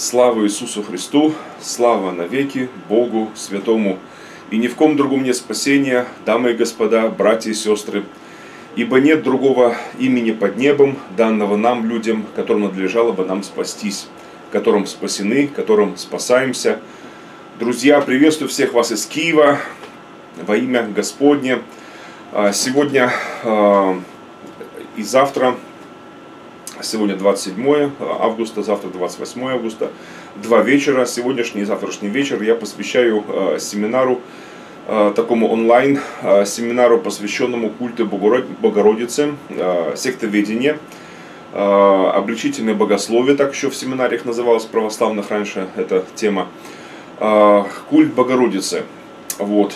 Слава Иисусу Христу, слава навеки Богу Святому. И ни в ком другом нет спасения, дамы и господа, братья и сестры, ибо нет другого имени под небом, данного нам, людям, которым надлежало бы нам спастись, которым спасены, которым спасаемся. Друзья, приветствую всех вас из Киева во имя Господне. А, сегодня а, и завтра Сегодня 27 августа, завтра 28 августа. Два вечера, сегодняшний и завтрашний вечер я посвящаю э, семинару, э, такому онлайн э, посвященному культу Богородицы, сектоведение, обличительное богословие, так еще в семинариях называлось православных раньше эта тема, культ Богородицы. Вот.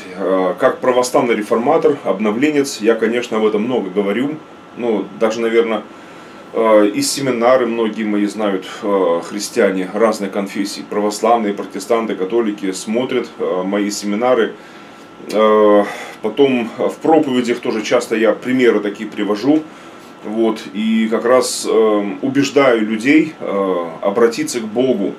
Как православный реформатор, обновленец, я, конечно, об этом много говорю, ну, даже, наверное, Э, и семинары многие мои знают э, христиане разной конфессий, православные, протестанты, католики смотрят э, мои семинары. Потом в проповедях тоже часто я примеры такие привожу. Вот, и как раз убеждаю людей обратиться к Богу,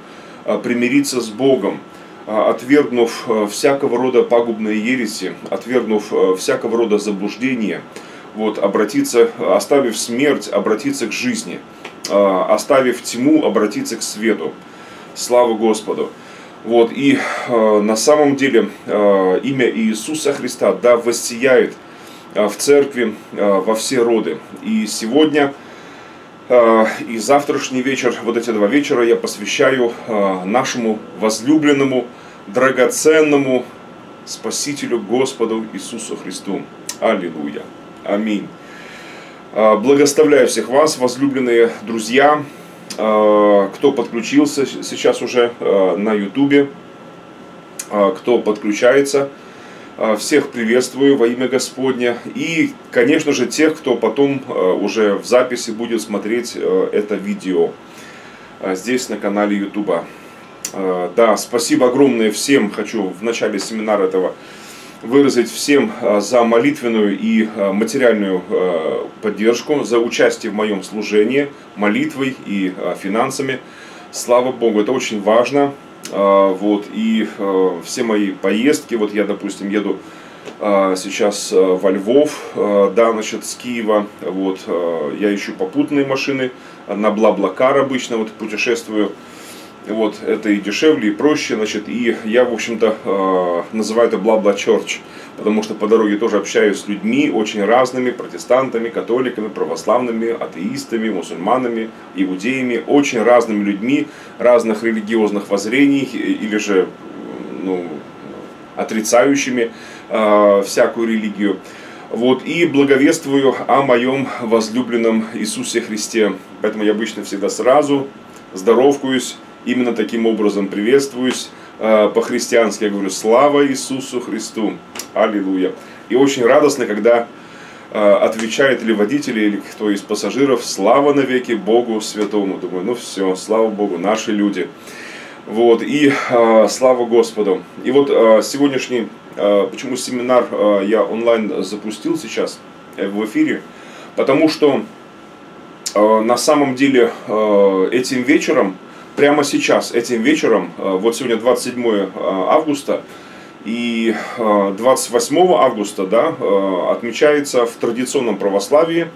примириться с Богом, отвергнув всякого рода пагубные ереси, отвергнув всякого рода заблуждения – вот, обратиться, оставив смерть, обратиться к жизни, а, оставив тьму, обратиться к свету. Слава Господу! Вот, и э, на самом деле э, имя Иисуса Христа, да, воссияет э, в церкви э, во все роды. И сегодня э, и завтрашний вечер, вот эти два вечера я посвящаю э, нашему возлюбленному, драгоценному Спасителю Господу Иисусу Христу. Аллилуйя! Аминь. А, благословляю всех вас, возлюбленные друзья, а, кто подключился сейчас уже а, на ютубе, кто подключается. Всех приветствую во имя Господня. И, конечно же, тех, кто потом уже в записи будет смотреть это видео здесь на канале Ютуба. Да, спасибо огромное всем. Хочу в начале семинара этого выразить всем а, за молитвенную и а, материальную а, поддержку, за участие в моем служении, молитвой и финансами. Слава Богу, это очень важно. Вот, и все мои поездки, вот я, допустим, еду сейчас во Львов, да, значит, с Киева, вот, я ищу попутные машины, на Бла-Блакар обычно вот путешествую, вот, это и дешевле, и проще, значит, и я, в общем-то, э, называю это бла-бла черч, потому что по дороге тоже общаюсь с людьми очень разными, протестантами, католиками, православными, атеистами, мусульманами, иудеями, очень разными людьми, разных религиозных воззрений, или же, ну, отрицающими э, всякую религию. Вот, и благовествую о моем возлюбленном Иисусе Христе. Поэтому я обычно всегда сразу здоровкаюсь, именно таким образом приветствуюсь э, по-христиански. Я говорю, слава Иисусу Христу, аллилуйя. И очень радостно, когда э, отвечает или водитель, или кто из пассажиров, слава навеки Богу Святому. Думаю, ну все, слава Богу, наши люди. Вот, и э, слава Господу. И вот сегодняшний, почему семинар я онлайн запустил сейчас в эфире, потому что на самом деле этим вечером прямо сейчас, этим вечером, э, вот сегодня 27 э, августа, и 28 э, августа да, отмечается в традиционном православии,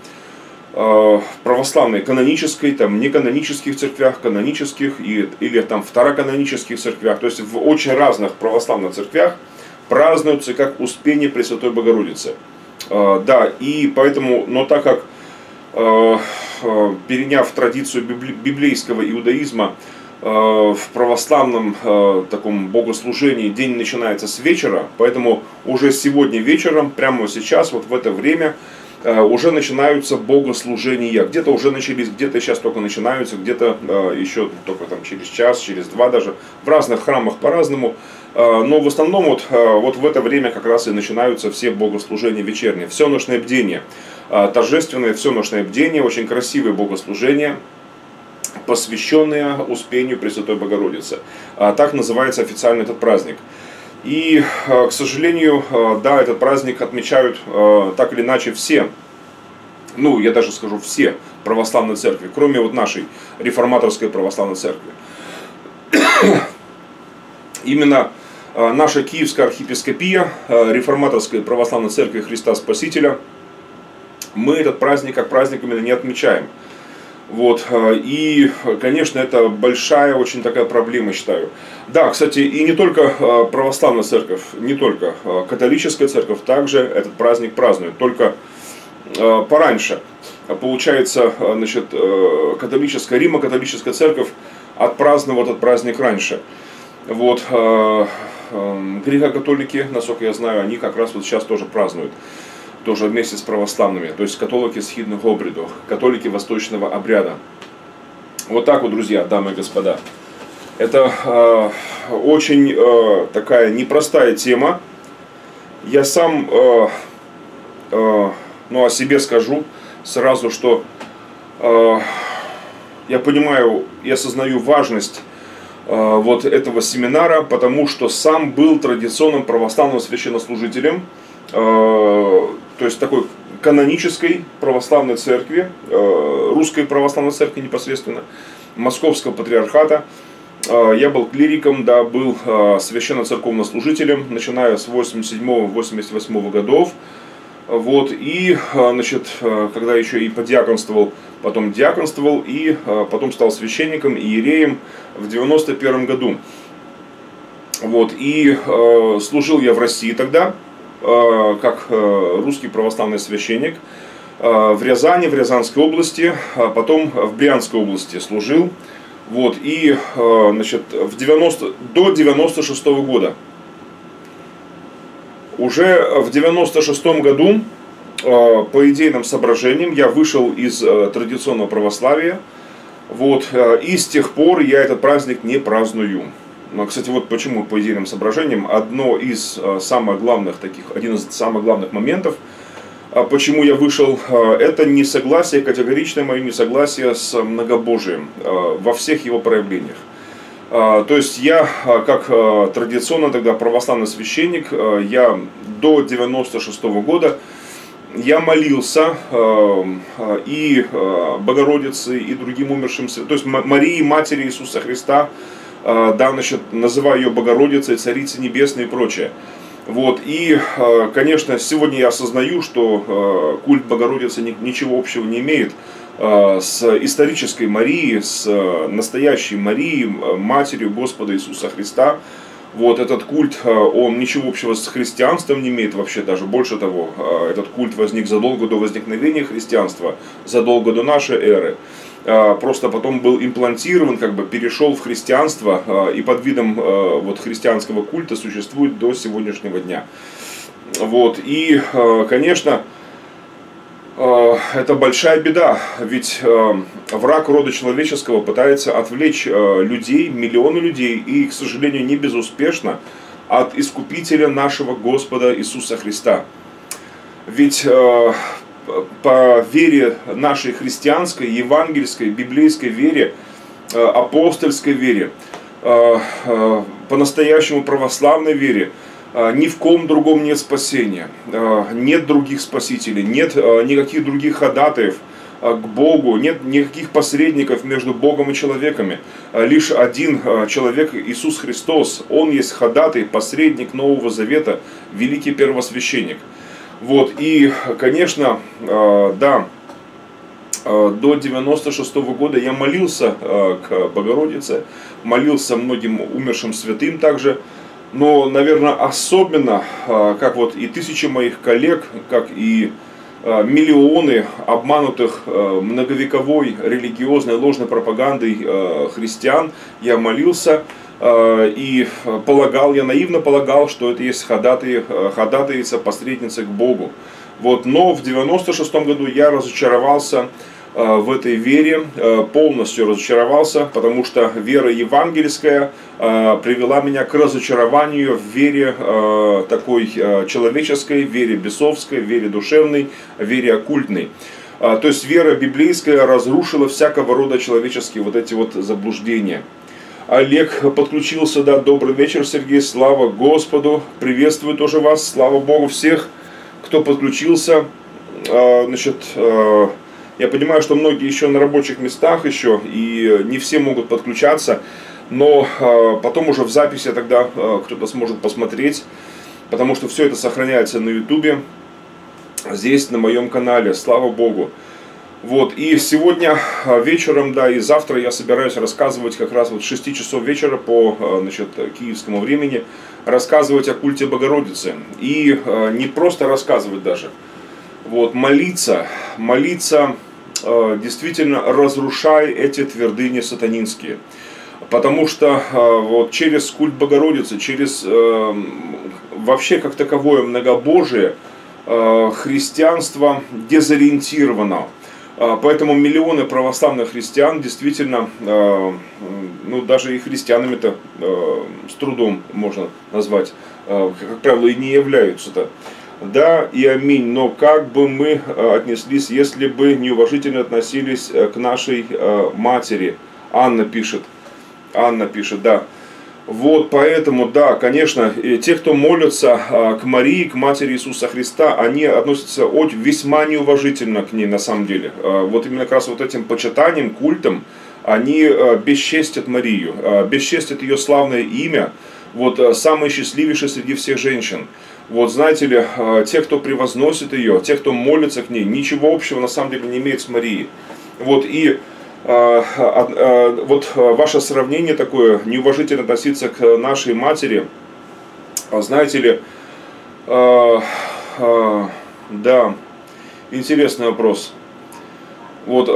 православной канонической, там, неканонических церквях, канонических и, или там второканонических церквях, то есть в очень разных православных церквях празднуются как Успение Пресвятой Богородицы. Да, и поэтому, но так как переняв традицию библейского иудаизма, в православном э, таком богослужении день начинается с вечера, поэтому уже сегодня вечером, прямо сейчас, вот в это время, уже начинаются богослужения. Где-то уже начались, где-то сейчас только начинаются, где-то еще только там через час, через два даже. В разных храмах по-разному. Но в основном вот, вот в это время как раз и начинаются все богослужения вечерние. Все ночное бдение. Торжественное всеночное бдение, очень красивое богослужение, посвященное Успению Пресвятой Богородицы. А, так называется официально этот праздник. И, а, к сожалению, да, этот праздник отмечают так или иначе все, ну, я даже скажу все православные церкви, кроме вот нашей реформаторской православной церкви. именно наша Киевская архиепископия, реформаторская православная церковь Христа Спасителя, мы этот праздник как праздник именно не отмечаем. Вот, и, конечно, это большая очень такая проблема, считаю. Да, кстати, и не только православная церковь, не только католическая церковь также этот праздник празднует, только пораньше. Получается, значит, католическая, Рима-католическая церковь отпраздновал этот праздник раньше. Вот, греко-католики, насколько я знаю, они как раз вот сейчас тоже празднуют тоже вместе с православными, то есть католики схидных обрядов, католики восточного обряда. Вот так вот, друзья, дамы и господа. Это э, очень э, такая непростая тема. Я сам, э, э, ну, о себе скажу сразу, что э, я понимаю и осознаю важность э, вот этого семинара, потому что сам был традиционным православным священнослужителем. То есть такой канонической православной церкви, э, русской православной церкви непосредственно, московского патриархата. Э, я был клириком, да, был э, священно-церковнослужителем, начиная с 87-88 годов. Вот, и, значит, когда еще и подиаконствовал, потом диаконствовал, и потом стал священником и иереем в 91 году. Вот, и служил я в России тогда, как э, русский православный священник э, в Рязани, в Рязанской области, а потом в Брянской области служил. Вот, и значит, в 90, до 96 -го года. Уже в 96 году по идейным соображениям я вышел из традиционного православия. Вот, и с тех пор я этот праздник не праздную. Ну, кстати, вот почему по идейным соображениям одно из э, самых главных таких, один из самых главных моментов, а почему я вышел, это несогласие, категоричное мое несогласие с многобожием во всех его проявлениях. То есть я, как традиционно тогда православный священник, я до 96 -го года я молился и Богородице, и другим умершим, то есть Марии, Матери Иисуса Христа, а, да, значит, называю ее Богородицей, Царицей Небесной и прочее. Вот, и, а, конечно, сегодня я осознаю, что а, культ Богородицы ничего общего не имеет с исторической Марией, с настоящей Марией, Матерью Господа Иисуса Христа. Вот этот культ, он ничего общего с христианством не имеет вообще даже. Больше того, этот культ возник задолго до возникновения христианства, задолго до нашей эры. А, просто потом был имплантирован, как бы перешел в христианство а, и под видом а, вот христианского культа существует до сегодняшнего дня. Вот, и, конечно, это большая беда, ведь враг рода человеческого пытается отвлечь людей, миллионы людей, и, к сожалению, не безуспешно, от искупителя нашего Господа Иисуса Христа. Ведь по вере нашей христианской, евангельской, библейской вере, э, апостольской вере, э, э, по-настоящему православной вере, ни в ком другом нет спасения, нет других спасителей, нет никаких других ходатаев к Богу, нет никаких посредников между Богом и человеками. Лишь один человек, Иисус Христос, Он есть ходатай, посредник Нового Завета, великий первосвященник – вот, и, конечно, э, да, э, до 96 -го года я молился э, к Богородице, молился многим умершим святым также, но, наверное, особенно, как вот и тысячи моих коллег, как и миллионы обманутых многовековой религиозной ложной пропагандой христиан, я молился и полагал, я наивно полагал, что это есть ходатай, э, ходатайца, посредница к Богу. Вот, но в 96 году я разочаровался э, в этой вере, полностью разочаровался, потому что вера евангельская привела меня к разочарованию в вере такой человеческой, вере бесовской, вере душевной, вере оккультной. То есть вера библейская разрушила всякого рода человеческие вот эти вот заблуждения. Олег подключился, да, добрый вечер, Сергей, слава Господу, приветствую тоже вас, слава Богу всех, кто подключился, а, значит, а, я понимаю, что многие еще на рабочих местах еще, и не все могут подключаться, но потом уже в записи тогда кто-то сможет посмотреть, потому что все это сохраняется на ютубе, здесь на моем канале, слава богу. Вот, и сегодня вечером, да, и завтра я собираюсь рассказывать как раз вот 6 часов вечера по, значит, киевскому времени, рассказывать о культе Богородицы. И не просто рассказывать даже, вот, молиться, молиться, действительно разрушая эти твердыни сатанинские. Потому что вот через культ Богородицы, через вообще как таковое многобожие, христианство дезориентировано. Поэтому миллионы православных христиан действительно, ну даже и христианами-то с трудом можно назвать, как правило, и не являются-то да и аминь. Но как бы мы отнеслись, если бы неуважительно относились к нашей матери? Анна пишет. Анна пишет, да. Вот поэтому, да, конечно, те, кто молятся к Марии, к матери Иисуса Христа, они относятся весьма неуважительно к ней на самом деле. Вот именно как раз вот этим почитанием, культом, они бесчестят Марию, бесчестят ее славное имя, вот самой счастливейшей среди всех женщин. Вот знаете ли, те, кто превозносит ее, те, кто молится к ней, ничего общего на самом деле не имеет с Марией. Вот и вот ваше сравнение такое, неуважительно относиться к нашей матери, знаете ли, да, интересный вопрос. Вот,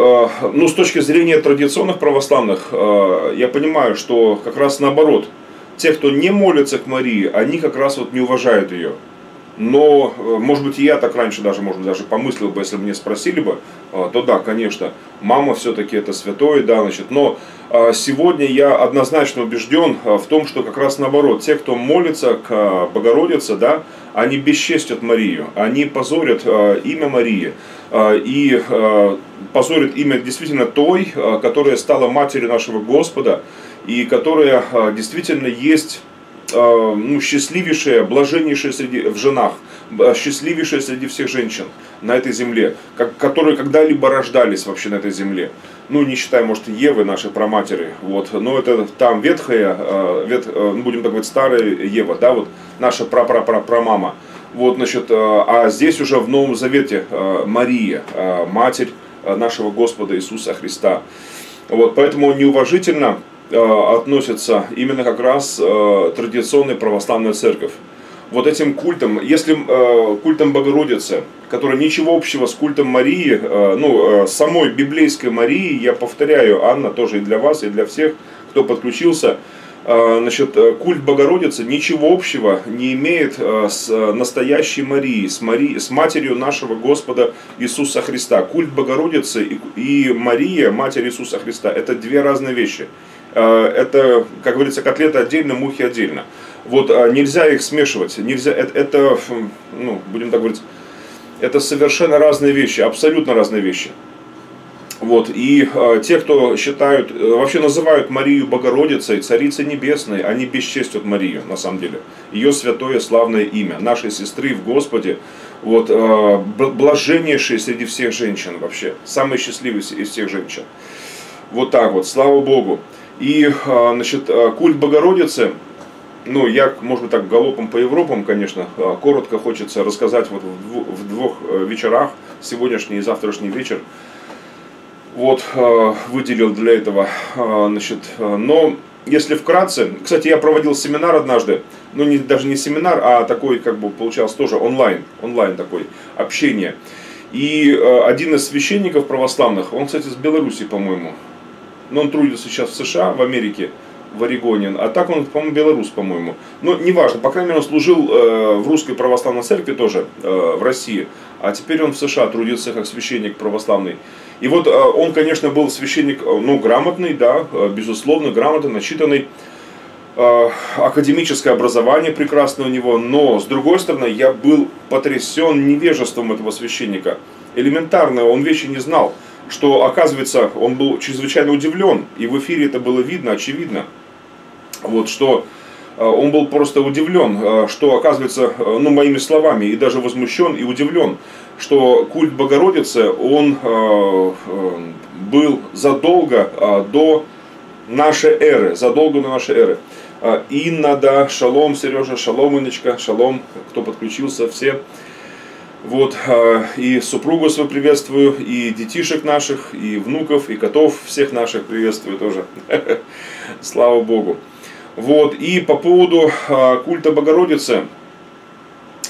ну, с точки зрения традиционных православных, я понимаю, что как раз наоборот – те, кто не молится к Марии, они как раз вот не уважают ее. Но, э, может быть, я так раньше даже, может быть, даже помыслил бы, если бы мне спросили бы, э, то да, конечно, мама все-таки это святое, да, значит. Но э, сегодня я однозначно убежден в том, что как раз наоборот, те, кто молится к Богородице, да, они бесчестят Марию, они позорят имя Марии и позорят имя действительно той, которая стала матерью нашего Господа, и которая действительно есть ну, счастливейшая, блаженнейшая среди, в женах, а, счастливейшая среди всех женщин на этой земле, как, которые когда-либо рождались вообще на этой земле. Ну, не считая, может, Евы, нашей проматери, вот, но это там ветхая, вет, ну, будем так говорить, старая Ева, да, вот, наша пра-пра-пра-прамама. Вот, значит, а здесь уже в Новом Завете Мария, матерь нашего Господа Иисуса Христа. Вот, поэтому неуважительно Э, относится именно как раз э, традиционная православная церковь. Вот этим культом, если э, культом Богородицы, который ничего общего с культом Марии, ну, самой библейской Марии, я повторяю, Анна, тоже и для вас, и для всех, кто подключился, Значит, культ Богородицы ничего общего не имеет с настоящей Марией, с, Мари, с матерью нашего Господа Иисуса Христа. Культ Богородицы и Мария, матерь Иисуса Христа, это две разные вещи. Э, это, как говорится, котлеты отдельно, мухи отдельно. Вот а нельзя их смешивать, нельзя, это, это, ну, будем так говорить, это совершенно разные вещи, абсолютно разные вещи. Вот, и э, те, кто считают, э, вообще называют Марию Богородицей, Царицей Небесной, они бесчестят Марию, на самом деле. Ее святое славное имя, нашей сестры в Господе, вот, э, блаженнейшей среди всех женщин вообще, самой счастливой из всех женщин. Вот так вот, слава Богу. И, а, значит, а, культ Богородицы, ну, я, может быть, так галопом по Европам, конечно, а, коротко хочется рассказать вот в двух э, вечерах, сегодняшний и завтрашний вечер. Вот, выделил для этого, значит, но если вкратце, кстати, я проводил семинар однажды, ну, не, даже не семинар, а такой, как бы, получался тоже онлайн, онлайн такой, общение. И один из священников православных, он, кстати, с Беларуси, по-моему, но он трудится сейчас в США, в Америке, в Орегоне, а так он, по-моему, белорус, по-моему. Но неважно, по крайней мере, он служил э, в русской православной церкви тоже, э, в России, а теперь он в США трудится как священник православный. И вот э, он, конечно, был священник, э, ну, грамотный, да, э, безусловно, грамотный, начитанный, э, академическое образование прекрасное у него, но, с другой стороны, я был потрясен невежеством этого священника. Элементарно, он вещи не знал что, оказывается, он был чрезвычайно удивлен, и в эфире это было видно, очевидно, вот, что э, он был просто удивлен, э, что, оказывается, э, ну, моими словами, и даже возмущен и удивлен, что культ Богородицы, он был задолго до нашей эры, задолго до нашей эры. Инна, да, шалом, Сережа, шалом, Иночка, шалом, кто подключился, все. Вот, и супругу свою приветствую, и детишек наших, и внуков, и котов всех наших приветствую тоже. Слава Богу. Вот, и по поводу культа Богородицы,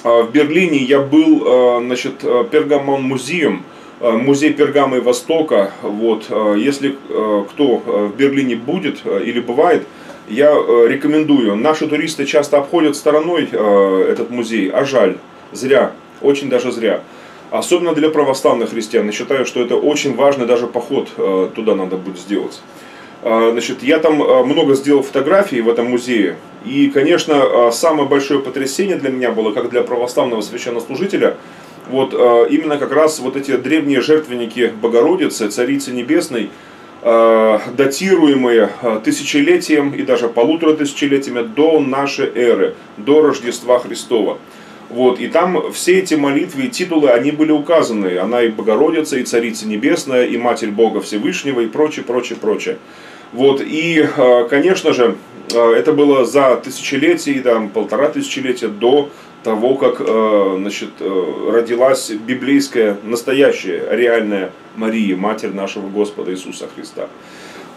в Берлине я был, значит, Пергамон музеем, музей Пергамы Востока. Вот, если кто в Берлине будет или бывает, я рекомендую. Наши туристы часто обходят стороной этот музей, а жаль, зря очень даже зря. Особенно для православных христиан. Я считаю, что это очень важный даже поход э, туда надо будет сделать. Э, значит, я там э, много сделал фотографий в этом музее. И, конечно, самое большое потрясение для меня было, как для православного священнослужителя, вот именно как раз вот эти древние жертвенники Богородицы, Царицы Небесной, датируемые тысячелетием и даже полутора тысячелетиями до нашей эры, до Рождества Христова. Вот, и там все эти молитвы и титулы, они были указаны. Она и Богородица, и Царица Небесная, и Матерь Бога Всевышнего, и прочее, прочее, прочее. Вот, и, а, конечно же, а, это было за тысячелетие, там, полтора тысячелетия до того, как а, значит, родилась библейская, настоящая, реальная Мария, Матерь нашего Господа Иисуса Христа.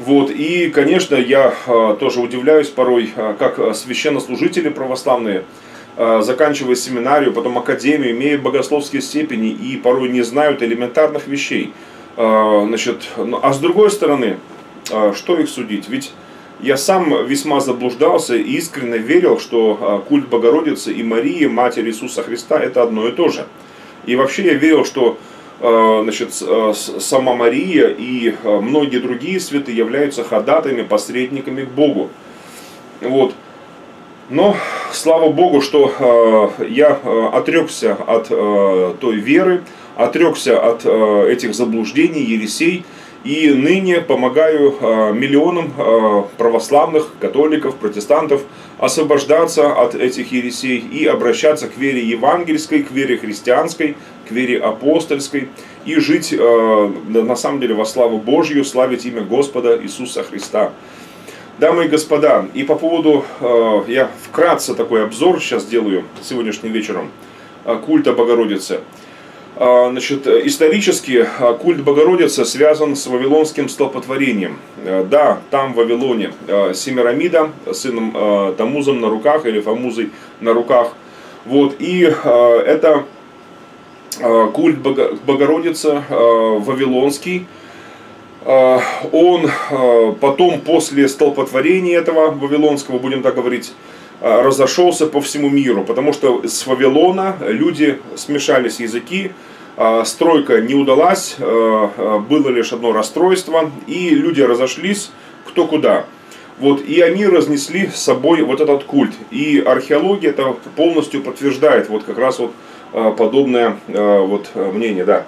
Вот, и, конечно, я тоже удивляюсь порой, как священнослужители православные, Э, заканчивая семинарию, потом академию, имеют богословские степени и порой не знают элементарных вещей. Э, значит, ну, а с другой стороны, э, что их судить? Ведь я сам весьма заблуждался и искренне верил, что культ Богородицы и Марии, Матерь Иисуса Христа, это одно и то же. И вообще я верил, что значит, сама Мария и многие другие святые являются ходатаями, посредниками к Богу. Вот. Но слава Богу, что э, я э, отрекся от э, той веры, отрекся от э, этих заблуждений, ересей, и ныне помогаю э, миллионам э, православных, католиков, протестантов освобождаться от этих ересей и обращаться к вере евангельской, к вере христианской, к вере апостольской и жить э, на самом деле во славу Божью, славить имя Господа Иисуса Христа. Дамы и господа, и по поводу, э, я вкратце такой обзор сейчас делаю сегодняшним вечером, э, культа Богородицы. Э, значит, исторически культ Богородицы связан с Вавилонским столпотворением. Да, там в Вавилоне Семирамида с сыном Тамузом на руках или Фамузой на руках. Вот, и это культ Богородицы Вавилонский, он а, потом, после столпотворения этого вавилонского, будем так говорить, а, разошелся по всему миру, потому что с Вавилона люди смешались языки, стройка не удалась, было лишь одно расстройство, и люди разошлись кто куда. Вот, и они разнесли с собой вот этот культ. И археология это полностью подтверждает вот как раз вот подобное вот мнение, да.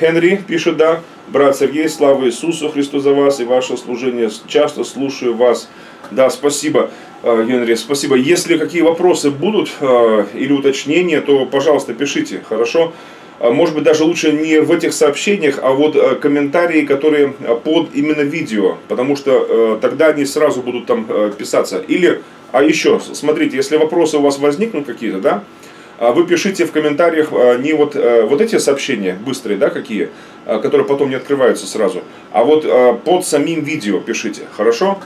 Хенри пишет, да, Брат Сергей, слава Иисусу Христу за вас и ваше служение. Часто слушаю вас. Да, спасибо, э, Генри, спасибо. Если какие вопросы будут э, или уточнения, то, пожалуйста, пишите, хорошо? А, может быть, даже лучше не в этих сообщениях, а вот э, комментарии, которые под именно видео, потому что тогда они сразу будут там писаться. Или, а еще, смотрите, если вопросы у вас возникнут какие-то, да, вы пишите в комментариях не вот, вот эти сообщения быстрые, да, какие, Э, которые потом не открываются сразу. А вот э, под самим видео пишите, хорошо?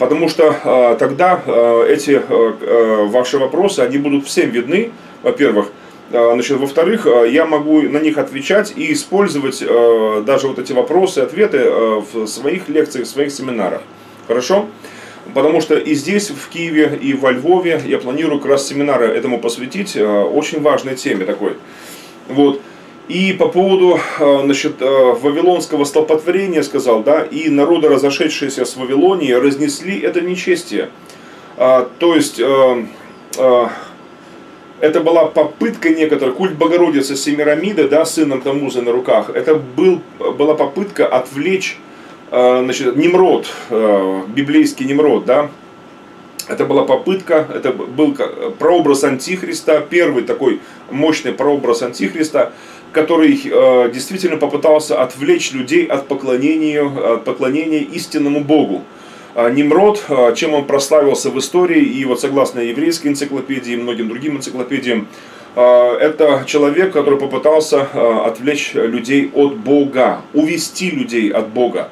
Потому что э, тогда эти ваши вопросы, они будут всем видны, во-первых. Значит, во-вторых, я могу на них отвечать и использовать даже вот эти вопросы, ответы в своих лекциях, в своих семинарах. Хорошо? Потому что и здесь, в Киеве, и во Львове я планирую как раз семинары этому посвятить, очень важной теме такой. Вот. И по поводу значит, э, вавилонского столпотворения сказал, да, и народы, разошедшиеся с Вавилонии, разнесли это нечестие. А, то есть, э, э, это была попытка некоторых, культ Богородицы Семирамида, да, сыном Тамуза на руках, это был, была попытка отвлечь значит, Немрод, библейский Немрод, да, это была попытка, это был прообраз Антихриста, первый такой мощный прообраз Антихриста, который э, действительно попытался отвлечь людей от поклонения, от поклонения истинному Богу. А Nimrod, э, чем он прославился в истории, и вот согласно еврейской энциклопедии и многим другим энциклопедиям, э, это человек, который попытался э, отвлечь людей от Бога, увести людей от Бога.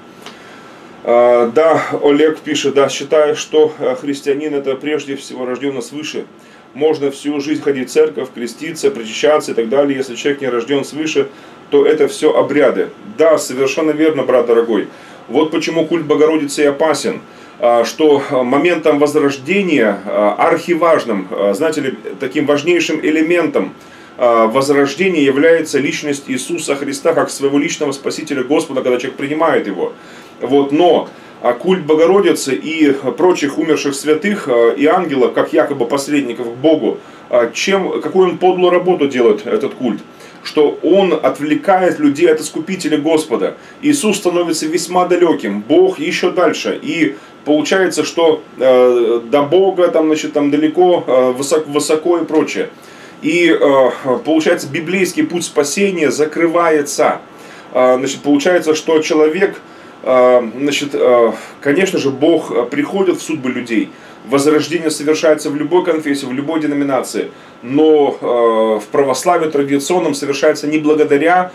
Да, Олег пишет, да, считаю, что христианин это прежде всего рожден свыше, можно всю жизнь ходить в церковь, креститься, причащаться и так далее. Если человек не рожден свыше, то это все обряды. Да, совершенно верно, брат дорогой. Вот почему культ Богородицы и опасен а, что моментом возрождения а, архиважным, а, знаете ли, таким важнейшим элементом возрождения является личность Иисуса Христа как своего личного Спасителя Господа, когда человек принимает Его. Вот, но а культ Богородицы и прочих умерших святых э, и ангелов, как якобы посредников к Богу, чем, какую он подлую работу делает этот культ? Что он отвлекает людей от искупителя Господа. Иисус становится весьма далеким, Бог еще дальше. И получается, что э, до Бога там, значит, там далеко, э, высоко, высоко и прочее. И э, получается, библейский путь спасения закрывается. Э, значит, получается, что человек а, значит, а, конечно же, Бог а, приходит в судьбы людей. Возрождение совершается в любой конфессии, в любой деноминации. Но в православии традиционном совершается не благодаря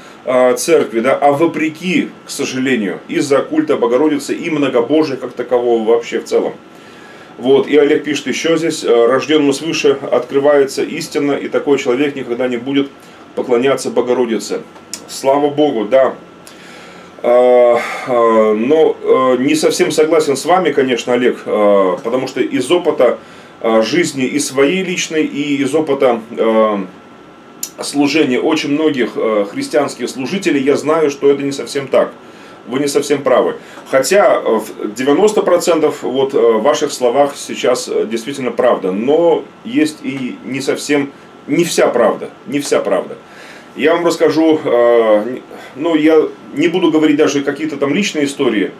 церкви, да, а вопреки, к сожалению, из-за культа Богородицы и многобожия как такового вообще в целом. Вот, и Олег пишет еще здесь, рожденному свыше открывается истина, и такой человек никогда не будет поклоняться Богородице. Слава Богу, да, но а, не совсем согласен с вами, конечно, Олег, потому что из опыта жизни и своей личной, и из опыта служения очень многих христианских служителей я знаю, что это не совсем так. Вы не совсем правы. Хотя в 90% вот ваших словах сейчас действительно правда, но есть и не совсем, не вся правда, не вся правда. Я вам расскажу, ну, я не буду говорить даже какие-то там личные истории,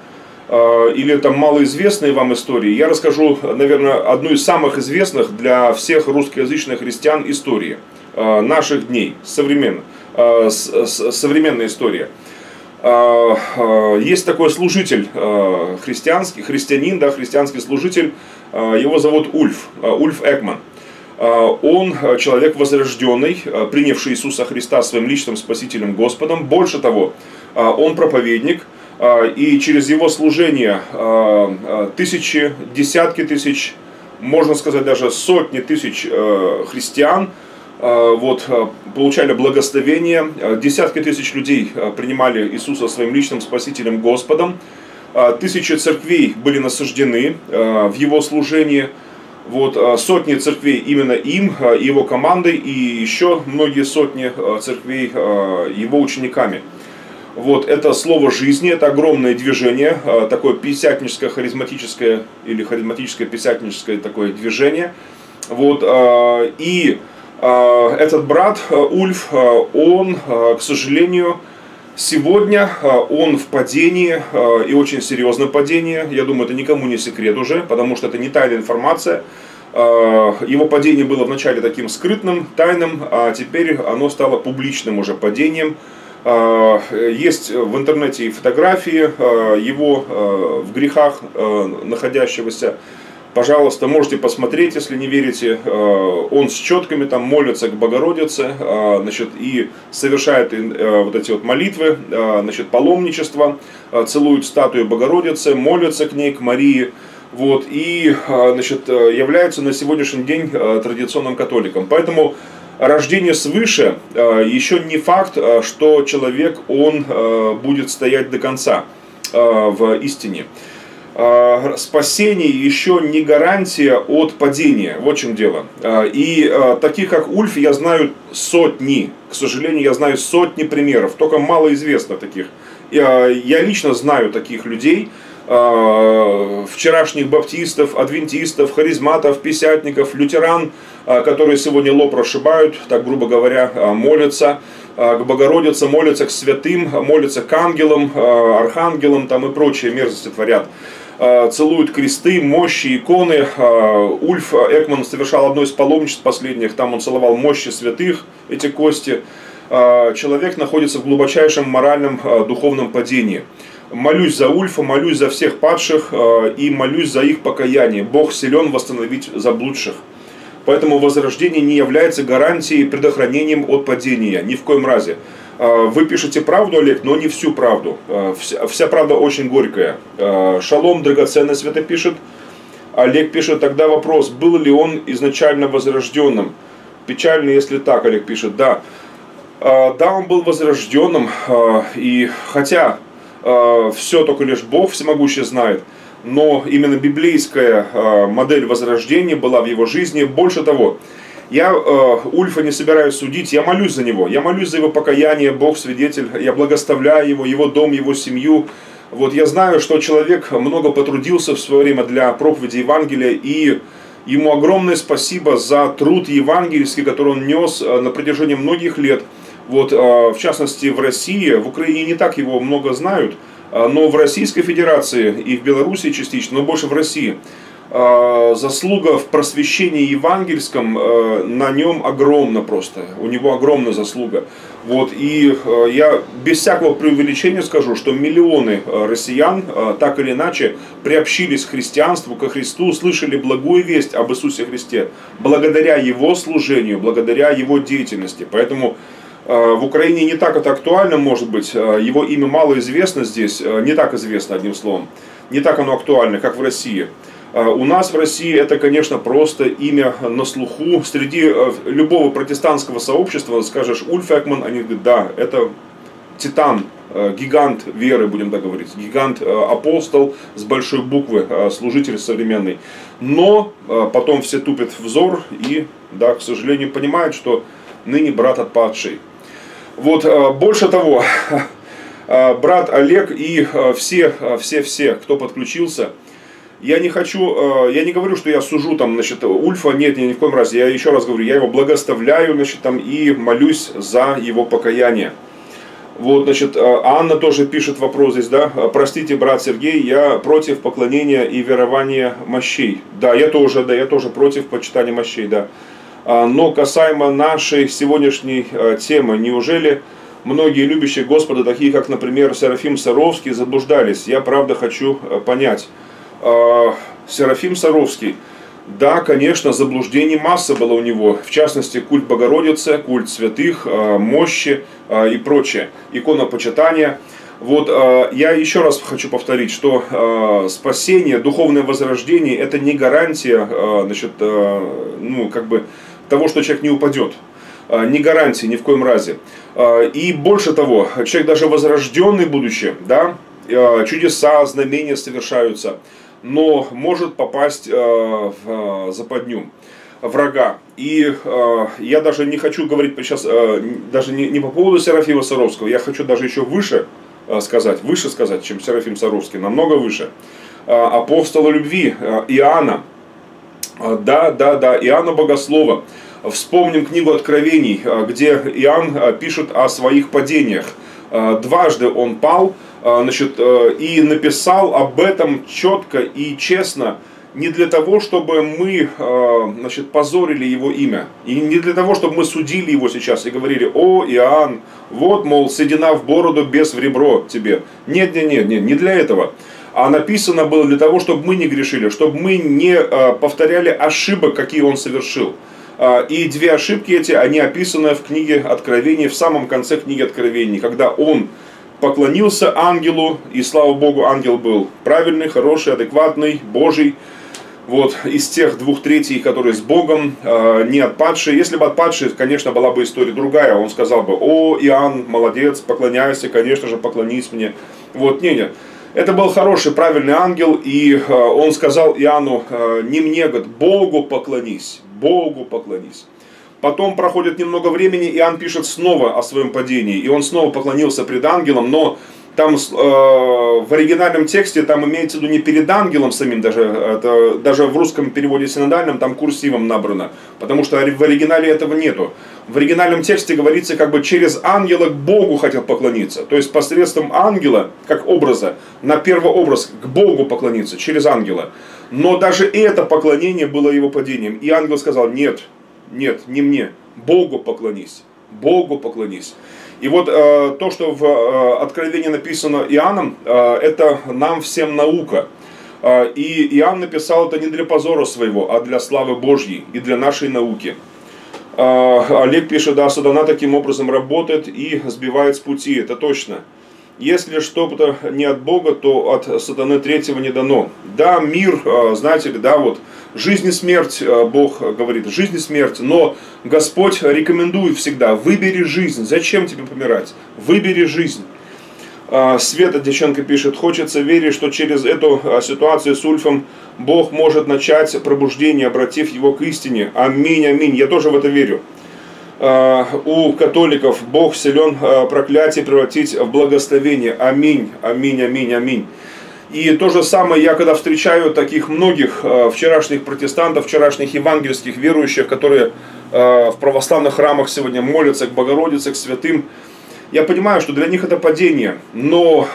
э, или там малоизвестные вам истории. Я расскажу, наверное, одну из самых известных для всех русскоязычных христиан истории э, наших дней, современная, современная история. Есть такой служитель христианский, христианин, да, христианский служитель, его зовут Ульф, Ульф Экман. А, он а, человек возрожденный, а, принявший Иисуса Христа своим личным Спасителем Господом. Больше того, он проповедник, и через его служение тысячи, десятки тысяч, можно сказать даже сотни тысяч христиан вот, получали благословение, десятки тысяч людей принимали Иисуса своим личным Спасителем Господом, тысячи церквей были насаждены в его служении – вот, а, сотни церквей именно им, а, его командой и еще многие сотни а, церквей его учениками. Вот, это слово жизни, это огромное движение, такое пятидесятническое, харизматическое или харизматическое пятидесятническое такое движение. Вот, и этот брат Ульф, он, к сожалению, Сегодня он в падении, и очень серьезном падении. Я думаю, это никому не секрет уже, потому что это не тайная информация. Его падение было вначале таким скрытным, тайным, а теперь оно стало публичным уже падением. Есть в интернете фотографии его в грехах находящегося Пожалуйста, можете посмотреть, если не верите. Э, он с четками там молится к Богородице, э, значит, и совершает э, вот эти вот молитвы, значит, паломничество, целует статую Богородицы, молится к ней, к Марии. Вот, и значит, является на сегодняшний день традиционным католиком. Поэтому рождение свыше еще не факт, что человек, он будет стоять до конца в истине. Спасение еще не гарантия от падения. Вот в чем дело. И таких, как Ульф, я знаю сотни. К сожалению, я знаю сотни примеров. Только мало известно таких. Я лично знаю таких людей, вчерашних баптистов, адвентистов, харизматов, писятников, лютеран, которые сегодня лоб расшибают, так грубо говоря, молятся к Богородице, молятся к святым, молятся к ангелам, архангелам там и прочие мерзости творят. А, целуют кресты, мощи, иконы. А, Ульф Экман совершал одно из паломничеств последних, там он целовал мощи святых, эти кости. человек находится в глубочайшем моральном духовном падении. Молюсь за Ульфа, молюсь за всех падших и молюсь за их покаяние. Бог силен восстановить заблудших. Поэтому возрождение не является гарантией предохранением от падения, ни в коем разе. А, вы пишете правду, Олег, но не всю правду. А, вся, вся правда очень горькая. Шалом, драгоценный света пишет. Олег пишет, тогда вопрос, был ли он изначально возрожденным? Печально, если так, Олег пишет, да. Да, он был возрожденным, и хотя все только лишь Бог всемогущий знает, но именно библейская э, модель возрождения была в его жизни. Больше того, я э, Ульфа не собираюсь судить, я молюсь за него, я молюсь за его покаяние, Бог свидетель, я благоставляю его, его дом, его семью. Вот я знаю, что человек много потрудился в свое время для проповеди Евангелия, и ему огромное спасибо за труд евангельский, который он нес на протяжении многих лет. Вот, в частности, в России, в Украине не так его много знают, а, но в Российской Федерации и в Беларуси частично, но больше в России, а, заслуга в просвещении евангельском а, на нем огромна просто. У него огромная заслуга. Вот, и я без всякого преувеличения скажу, что миллионы россиян так или иначе приобщились к христианству, ко Христу, слышали благую весть об Иисусе Христе благодаря Его служению, благодаря Его деятельности. Поэтому в Украине не так это актуально, может быть, э, его имя мало известно здесь, э, не так известно, одним словом, не так оно актуально, как в России. У нас в России это, конечно, просто имя на слуху. Среди любого протестантского сообщества скажешь Ульф Экман, они говорят, да, это титан, гигант веры, будем так говорить, гигант апостол с большой буквы, служитель современный. Но потом все тупят взор и, да, к сожалению, понимают, что ныне брат отпадший. Вот, э, больше того, э, брат Олег и э, все, все, все, кто подключился, я не хочу, я не говорю, что я сужу там, значит, Ульфа, нет, ни в коем разе, я еще раз говорю, я его благоставляю, значит, там, и молюсь за его покаяние. Вот, значит, Анна тоже пишет вопрос здесь, да, простите, брат Сергей, я против поклонения и верования мощей. Да, я тоже, да, я тоже против почитания мощей, да. А, но касаемо нашей сегодняшней а, темы, неужели многие любящие Господа, такие как, например, Серафим Саровский, заблуждались? Я правда хочу а, понять. Серафим Саровский, да, конечно, заблуждений масса было у него, в частности, культ Богородицы, культ святых, мощи и прочее, иконопочитание. Вот я еще раз хочу повторить, что спасение, духовное возрождение – это не гарантия, значит, ну, как бы, того, что человек не упадет. А, не гарантии ни в коем разе. А, и больше того, человек даже возрожденный будучи, да, а, чудеса, знамения совершаются, но может попасть в западню врага. И я даже не хочу говорить сейчас, даже не, не по поводу Серафима Саровского, я хочу даже еще выше сказать, выше сказать, чем Серафим Саровский, намного выше. Апостола любви Иоанна, да, да, да, Иоанна Богослова. Вспомним книгу Откровений, где Иоанн пишет о своих падениях. Дважды он пал, значит, и написал об этом четко и честно, не для того, чтобы мы значит, позорили его имя, и не для того, чтобы мы судили его сейчас и говорили, о, Иоанн, вот, мол, седина в бороду, без в ребро тебе. Нет, нет, нет, нет, не для этого а написано было для того, чтобы мы не грешили, чтобы мы не а, повторяли ошибок, какие он совершил. А, и две ошибки эти, они описаны в книге Откровений, в самом конце книги Откровений, когда он поклонился ангелу, и слава Богу, ангел был правильный, хороший, адекватный, Божий, вот, из тех двух третий, которые с Богом, э, не отпадшие. Если бы отпадшие, конечно, была бы история другая. Он сказал бы, о, Иоанн, молодец, поклоняйся, конечно же, поклонись мне. Вот, не, не. Это был хороший, правильный ангел, и э, он сказал Иоанну, э, не мне, говорит, Богу поклонись, Богу поклонись. Потом проходит немного времени, Иоанн пишет снова о своем падении, и он снова поклонился пред ангелом, но там э, в оригинальном тексте там имеется в виду не перед ангелом самим, даже, это, даже в русском переводе синодальном там курсивом набрано, потому что в оригинале этого нету. В оригинальном тексте говорится, как бы через ангела к Богу хотел поклониться, то есть посредством ангела, как образа, на первый образ к Богу поклониться, через ангела. Но даже это поклонение было его падением. И ангел сказал, нет, нет, не мне, Богу поклонись. Богу поклонись. И вот э, то, что в э, Откровении написано Иоанном, э, это нам всем наука. Э, и Иоанн написал это не для позора своего, а для славы Божьей и для нашей науки. Э, Олег пишет, да, сатана таким образом работает и сбивает с пути, это точно. Если что-то не от Бога, то от сатаны третьего не дано. Да, мир, э, знаете ли, да, вот жизнь и смерть, э, Бог говорит, жизнь и смерть, но Господь рекомендует всегда, выбери жизнь, зачем тебе помирать, выбери жизнь. Э, Света Дьяченко пишет, хочется верить, что через эту ситуацию с Ульфом Бог может начать пробуждение, обратив его к истине. Аминь, аминь. Я тоже в это верю. Э, у католиков Бог силен э, проклятие превратить в благословение. Аминь, аминь, аминь, аминь. И то же самое я, когда встречаю таких многих э, вчерашних протестантов, вчерашних евангельских верующих, которые в православных храмах сегодня молятся к Богородице, к святым, я понимаю, что для них это падение, но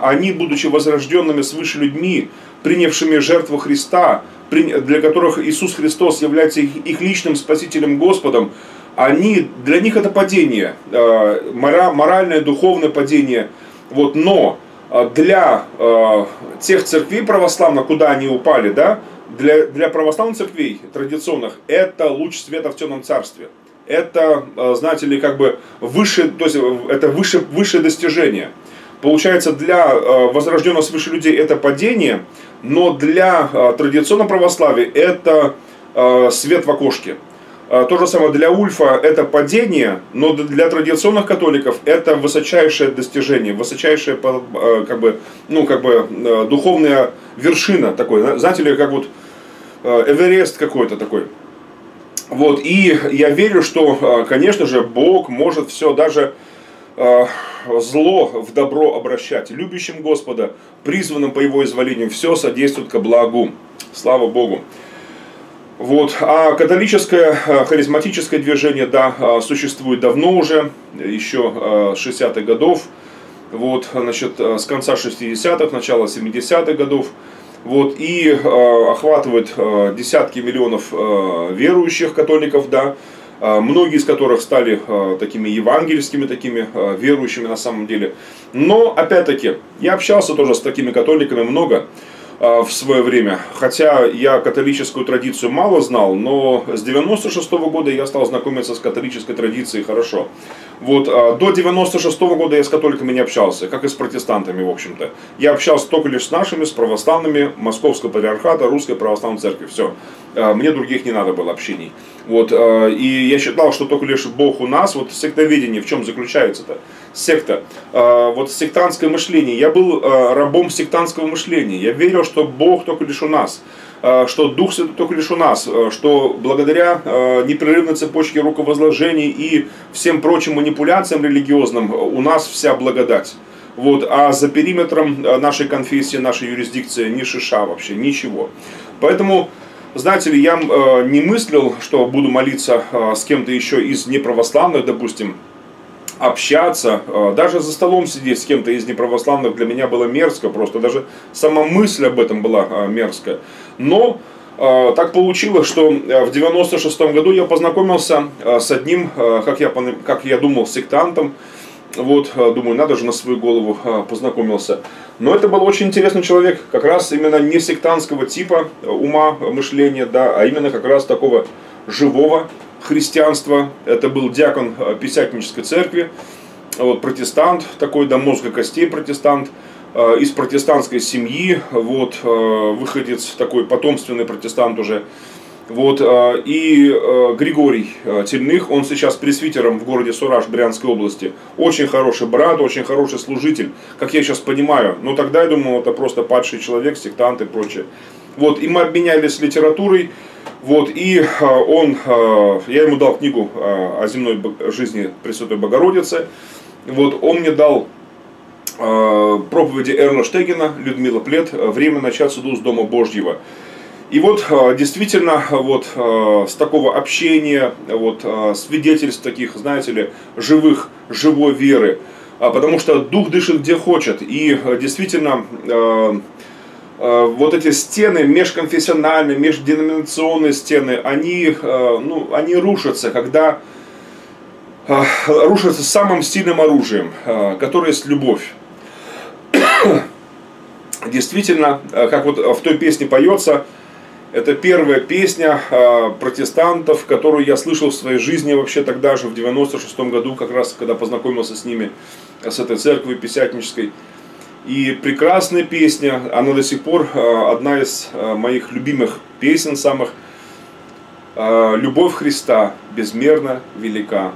они, будучи возрожденными свыше людьми, принявшими жертву Христа, для которых Иисус Христос является их личным Спасителем Господом, они, для них это падение, э, моральное, духовное падение. Вот, но э, для э, тех церквей православных, куда они упали, да, для, для православных церквей традиционных, это луч света в темном царстве. Это, знаете ли, как бы выше, то есть это выше, высшее достижение. Получается, для возрожденных свыше людей это падение, но для традиционного православия это свет в окошке. А, то же самое для Ульфа это падение, но для традиционных католиков это высочайшее достижение, высочайшая а, как бы, ну, как бы а, духовная вершина такой, знаете ли, как вот Эверест какой-то такой. Вот, и я верю, что, конечно же, Бог может все даже зло в добро обращать. Любящим Господа, призванным по Его изволению, все содействует ко благу. Слава Богу. Вот. А католическое э, харизматическое движение, да, э, существует давно уже, еще 60-х э, годов. Вот, значит, с конца 60-х, начала 70-х годов. Вот, и э, охватывает э, десятки миллионов э, верующих католиков, да, многие из которых стали такими евангельскими, такими верующими на самом деле. Но, опять-таки, я общался тоже с такими католиками много. А, в свое время. Хотя я католическую традицию мало знал, но с 96 -го года я стал знакомиться с католической традицией хорошо. Вот, а, до 96 -го года я с католиками не общался, как и с протестантами, в общем-то. Я общался только лишь с нашими, с православными, Московского патриархата, Русской православной церкви, все. А, мне других не надо было общений. Вот, и я считал, что только лишь Бог у нас, вот сектоведение в чем заключается-то? секта, вот сектантское мышление. Я был рабом сектантского мышления. Я верил, что Бог только лишь у нас, а, что Дух Святой только лишь у нас, что благодаря непрерывной цепочке руковозложений и всем прочим манипуляциям религиозным у нас вся благодать. Вот, а за периметром нашей конфессии, нашей юрисдикции ни шиша вообще, ничего. Поэтому, знаете ли, я не мыслил, что буду молиться с кем-то еще из неправославных, допустим, общаться, э, даже за столом сидеть с кем-то из неправославных для меня было мерзко просто, даже сама мысль об этом была э, мерзкая. Но э, так получилось, что в 96 году я познакомился с одним, как я, как я думал, сектантом. Вот, думаю, надо же на свою голову познакомился. Но это был очень интересный человек, как раз именно не сектантского типа ума, мышления, да, а именно как раз такого живого, христианства. Это был диакон э, Писятнической церкви, вот, протестант, такой до мозга костей протестант, э, из протестантской семьи, вот, э, выходец такой потомственный протестант уже. Вот, и Григорий Тельных, он сейчас пресвитером в городе Сураж Брянской области. Очень хороший брат, очень хороший служитель, как я сейчас понимаю. Но тогда я думал, это просто падший человек, сектант и прочее. Вот, и мы обменялись литературой. Вот, и а, он, а, я ему дал книгу а, о земной жизни Пресвятой Богородицы. Вот, он мне дал проповеди Эрна Штегина, Людмила Плет «Время начать суду с Дома Божьего». И вот действительно вот с такого общения, вот свидетельств таких, знаете ли, живых, живой веры, потому что дух дышит где хочет. И действительно Э, вот эти стены межконфессиональные, межденоминационные стены, они, э, ну, они рушатся, когда рушится самым сильным оружием, которое есть любовь. Действительно, как вот в той песне поется, это первая песня протестантов, которую я слышал в своей жизни вообще тогда же, в 96 году, как раз когда познакомился с ними, с этой церковью писятнической. И прекрасная песня, она до сих пор одна из моих любимых песен самых. «Любовь Христа безмерно велика».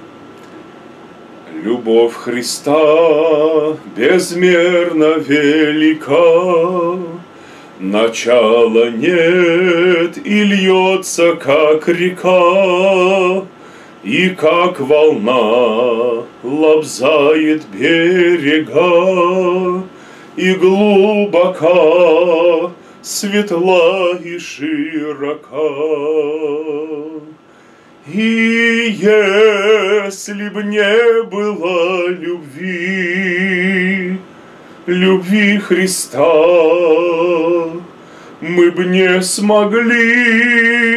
Любовь Христа безмерно велика, Начала нет и льется, как река, И как волна лобзает берега, И глубока, светла и широка. И если б не было любви, любви Христа, мы б не смогли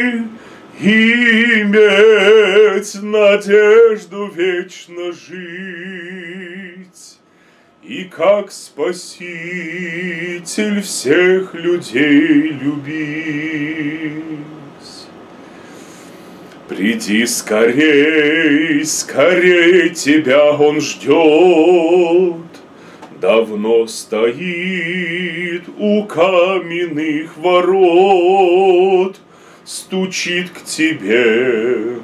иметь надежду вечно жить. И как Спаситель всех людей любить. Приди скорей, скорей, тебя он ждет. Давно стоит у каменных ворот, Стучит к тебе,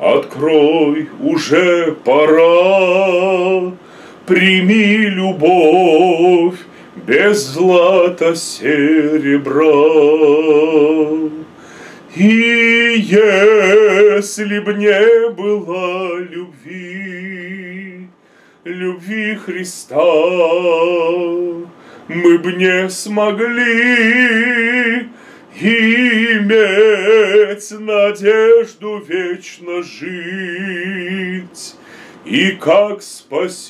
открой, уже пора. Прими любовь без злата серебра. И если б не было любви, любви Христа, мы б не смогли иметь надежду вечно жить. И как Спаситель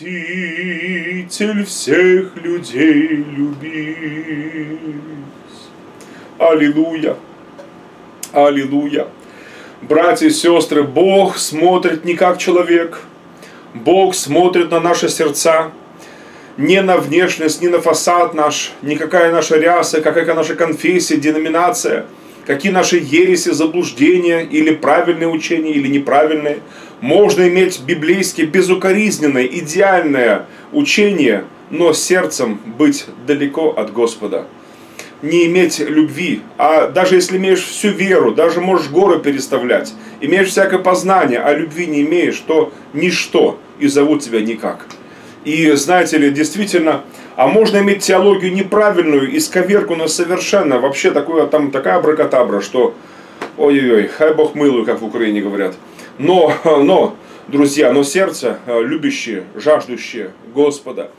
всех людей любить. Аллилуйя! Аллилуйя. Братья и сестры, Бог смотрит не как человек. Бог смотрит на наши сердца. Не на внешность, не на фасад наш, никакая наша ряса, какая наша конфессия, деноминация, какие наши ереси, заблуждения, или правильные учения, или неправильные. Можно иметь библейское, безукоризненное, идеальное учение, но сердцем быть далеко от Господа не иметь любви, а даже если имеешь всю веру, даже можешь горы переставлять, имеешь всякое познание, а любви не имеешь, то ничто и зовут тебя никак. И знаете ли, действительно, а можно иметь теологию неправильную, исковерканную совершенно, вообще такое, там такая абракатабра, что ой-ой-ой, хай Бог мылую, как в Украине говорят. Но, но, друзья, но сердце э, любящее, жаждущее Господа.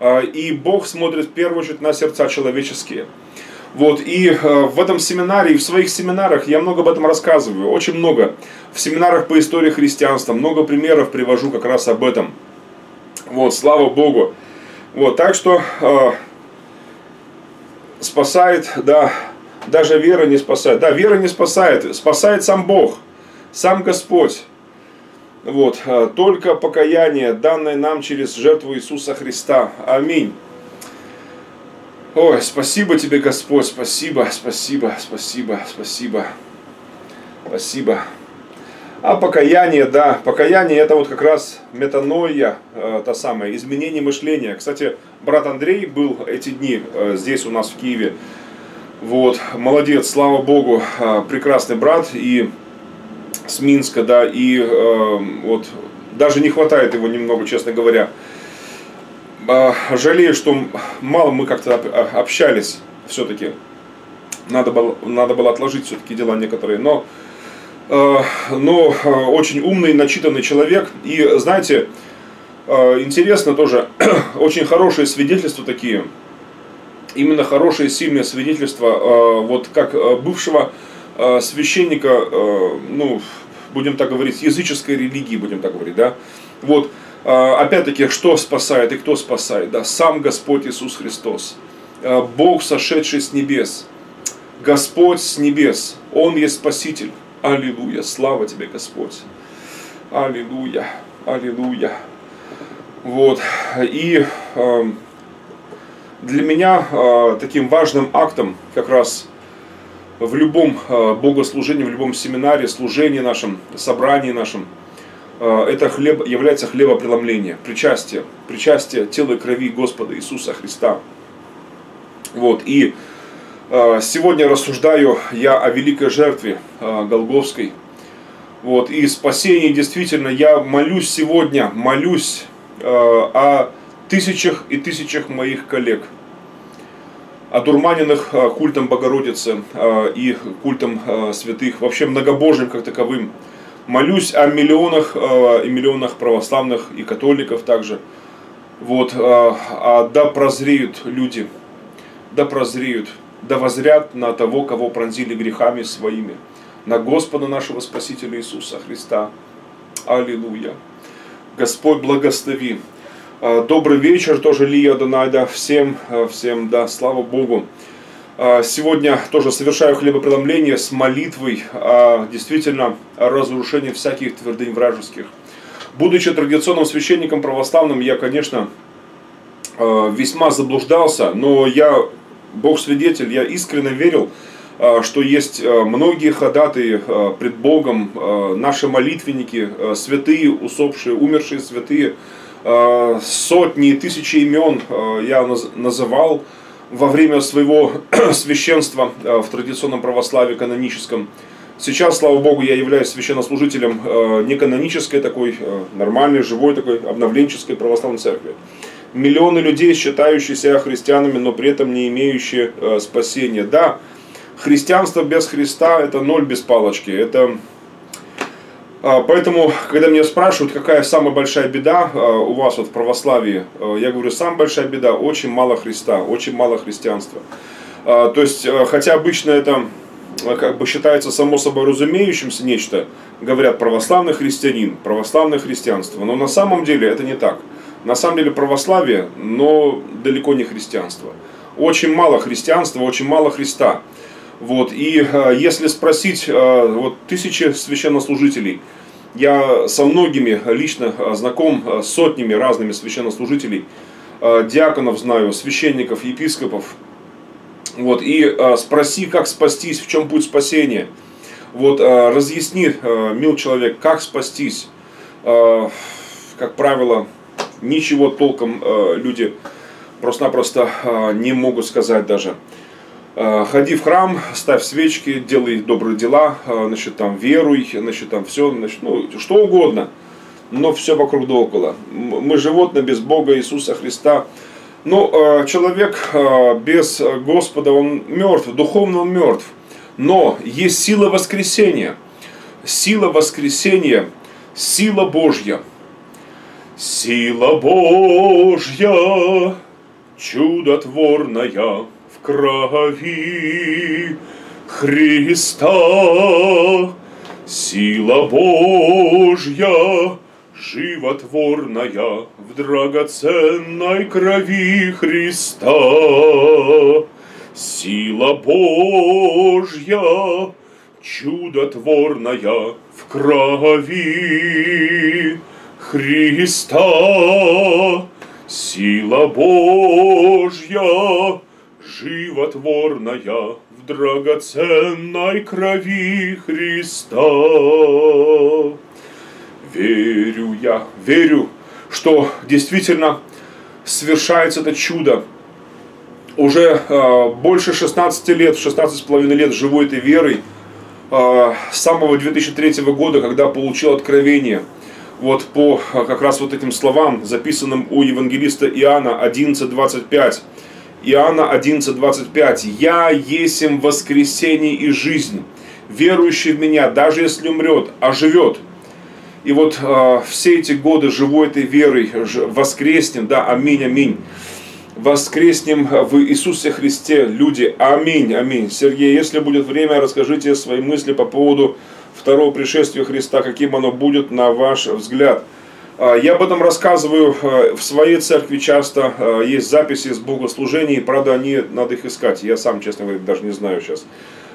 Э, и Бог смотрит в первую очередь на сердца человеческие. Вот, и э, в этом семинаре, и в своих семинарах я много об этом рассказываю, очень много. В семинарах по истории христианства много примеров привожу как раз об этом. Вот, слава Богу. Вот, так что э, спасает, да, даже вера не спасает. Да, вера не спасает, спасает сам Бог, сам Господь. Вот, э, только покаяние, данное нам через жертву Иисуса Христа. Аминь. Ой, спасибо тебе, Господь, спасибо, спасибо, спасибо, спасибо, спасибо. А покаяние, да, покаяние это вот как раз метаноя, э, та самая, изменение мышления. Кстати, брат Андрей был эти дни э, здесь у нас в Киеве. Вот, молодец, слава Богу, э, прекрасный брат и с Минска, да, и э, вот даже не хватает его немного, честно говоря. А, жалею, что мало мы как-то общались все-таки. Надо было, надо было отложить все-таки дела некоторые. Но, а, но а, очень умный, начитанный человек. И знаете, интересно тоже, очень хорошие свидетельства такие. Именно хорошие, сильные свидетельства, вот как бывшего священника, ну, будем так говорить, языческой религии, будем так говорить, да. Вот, а, опять-таки, что спасает и кто спасает? Да, сам Господь Иисус Христос. Бог, сошедший с небес. Господь с небес. Он есть Спаситель. Аллилуйя. Слава тебе, Господь. Аллилуйя. Аллилуйя. Вот. И э, для меня э, таким важным актом как раз в любом э, богослужении, в любом семинаре, служении нашем, собрании нашем, э, это хлеб, является хлебопреломление, причастие, причастие тела и крови Господа Иисуса Христа. Вот. И э, сегодня рассуждаю я о великой жертве Голговской, вот, и спасение действительно, я молюсь сегодня, молюсь о тысячах и тысячах моих коллег, одурманенных э, культом Богородицы э, и культом э, святых, вообще многобожием как таковым. Молюсь о миллионах и миллионах православных и католиков также. Вот, а да прозреют люди, да прозреют, да возрят на того, кого пронзили грехами своими на Господа нашего Спасителя Иисуса Христа. Аллилуйя. Господь благослови. А, добрый вечер, тоже Лия Донайда. Всем, а, всем, да, слава Богу. А, сегодня тоже совершаю хлебопреломление с молитвой о действительно о разрушении всяких твердынь вражеских. Будучи традиционным священником православным, я, конечно, весьма заблуждался, но я, Бог свидетель, я искренне верил, что есть многие ходатые пред Богом, наши молитвенники, святые, усопшие, умершие святые, сотни и тысячи имен я называл во время своего священства в традиционном православии каноническом. Сейчас, слава Богу, я являюсь священнослужителем не канонической такой, нормальной, живой такой, обновленческой православной церкви. Миллионы людей, считающиеся христианами, но при этом не имеющие спасения. Да, христианство без Христа это ноль без палочки. Это Поэтому, когда меня спрашивают, какая самая большая беда а, у вас вот в православии, а, я говорю, самая большая беда, очень мало Христа, очень мало христианства. То есть, хотя обычно это как бы считается само собой разумеющимся нечто, говорят православный христианин, православное христианство, но на самом деле это не так. На самом деле православие, но далеко не христианство. Очень мало христианства, очень мало Христа. Вот, и э, если спросить э, вот, тысячи священнослужителей, я со многими лично э, знаком, сотнями разными священнослужителей, диаконов знаю, священников, епископов. Вот, и спроси, как спастись, в чем путь спасения. Вот, разъясни, мил человек, как спастись. Как правило, ничего толком люди просто-напросто не могут сказать даже. Э, ходи в храм, ставь свечки, делай добрые дела, э, значит, там, веруй, значит, там, все, значит, ну, что угодно, но все вокруг да около. Мы животные без Бога Иисуса Христа. Но э, человек без Господа, он мертв, духовно он мертв. Но есть сила воскресения. Сила воскресения, сила Божья. Сила Божья, чудотворная, крови Христа. Сила Божья, животворная в драгоценной крови Христа. Сила Божья, чудотворная в крови Христа. Сила Божья, животворная в драгоценной крови Христа. Верю я, верю, что действительно совершается это чудо. Уже э, больше 16 лет, 16 с половиной лет живу этой верой. Э, с самого 2003 года, когда получил откровение, вот по как раз вот этим словам, записанным у евангелиста Иоанна 11.25. Иоанна 11.25. «Я есим воскресение и жизнь. Верующий в Меня, даже если умрет, оживет». И вот э, все эти годы живу этой верой, воскреснем, да, аминь, аминь. Воскреснем в Иисусе Христе, люди, аминь, аминь. Сергей, если будет время, расскажите свои мысли по поводу второго пришествия Христа, каким оно будет на ваш взгляд. А, я об этом рассказываю а, в своей церкви часто. А, есть записи из богослужений, правда, они, надо их искать. Я сам, честно говоря, даже не знаю сейчас.